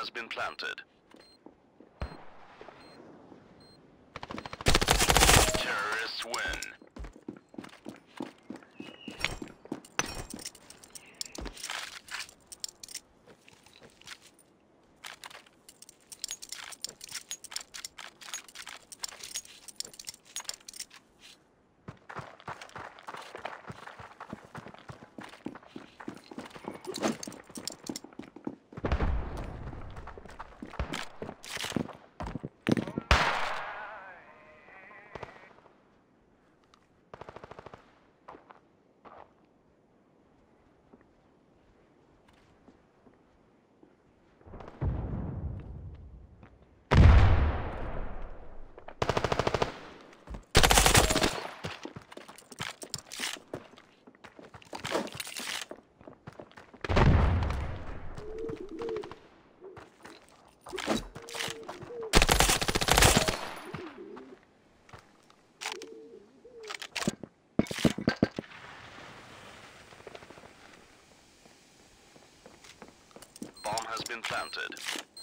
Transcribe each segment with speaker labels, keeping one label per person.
Speaker 1: has been planted. Terrorists win. Bomb has been planted.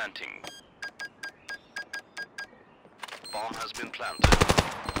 Speaker 1: Planting. Bomb has been planted.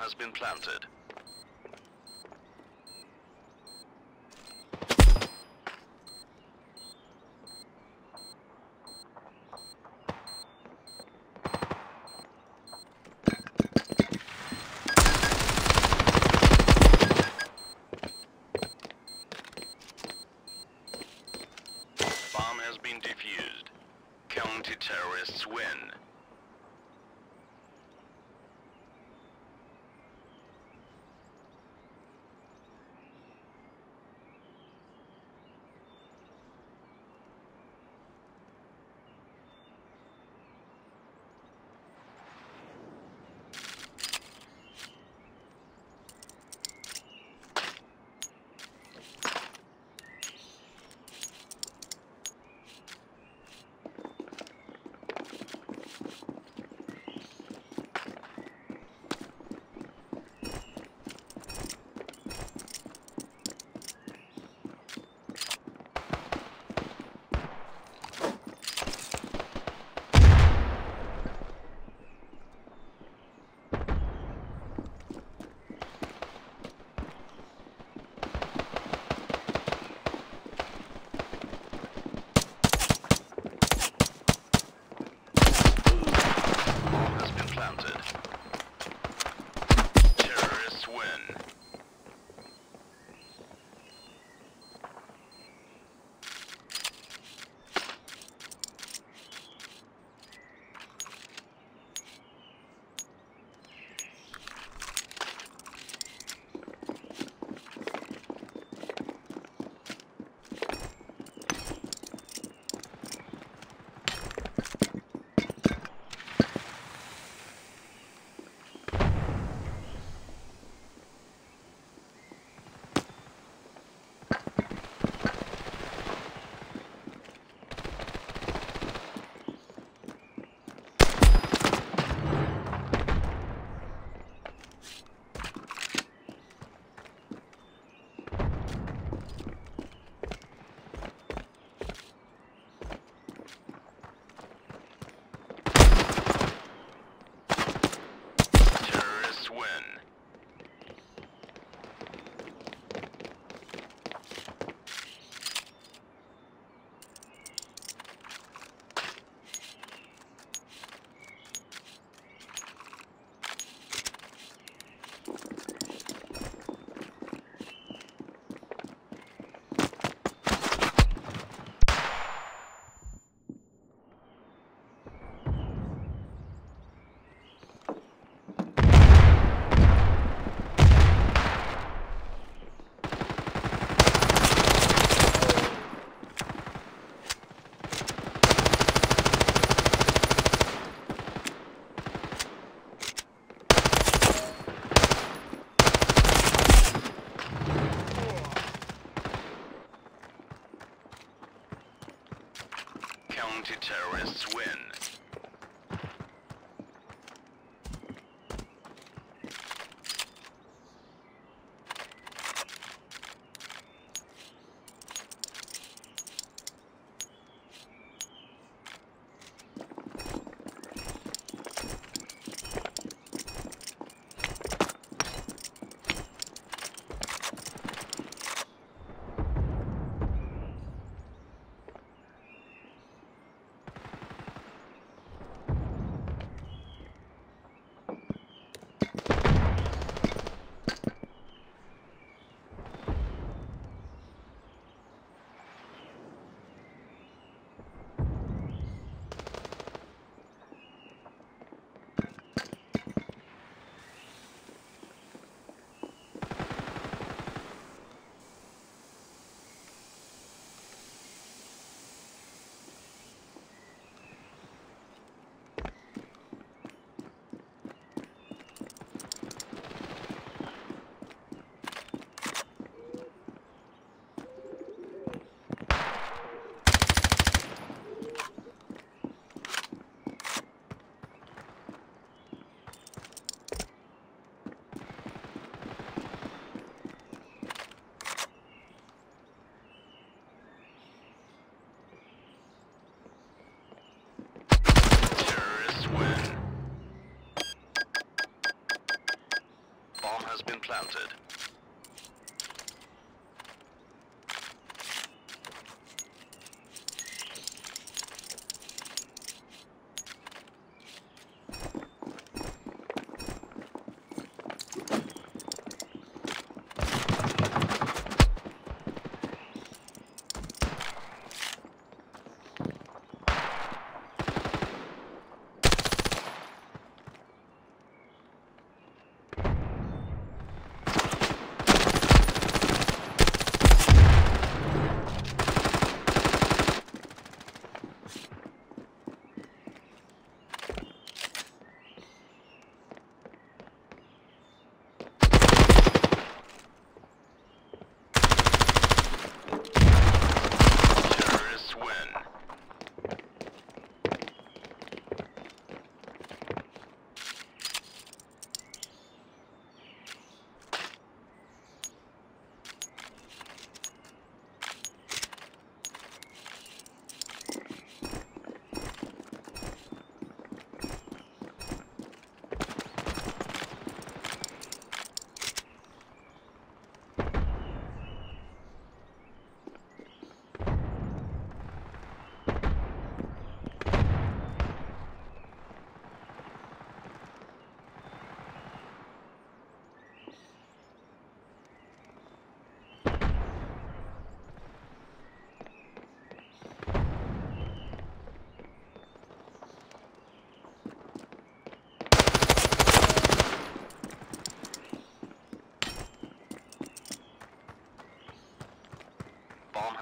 Speaker 1: Has been planted. Bomb has been defused. Counter-terrorists win.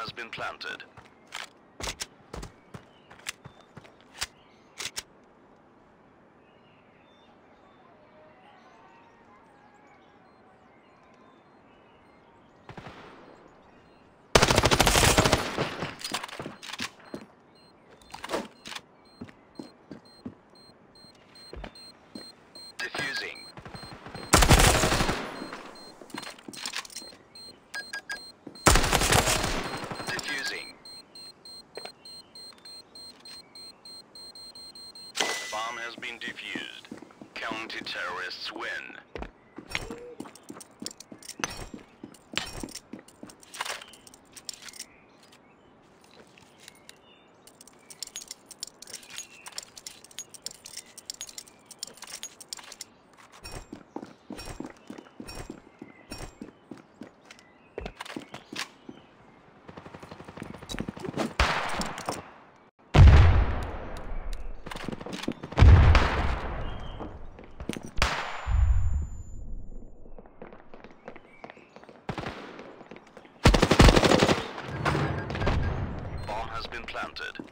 Speaker 1: Has been planted. Diffusing. Defused. Counter-terrorists win. Bomb has been planted.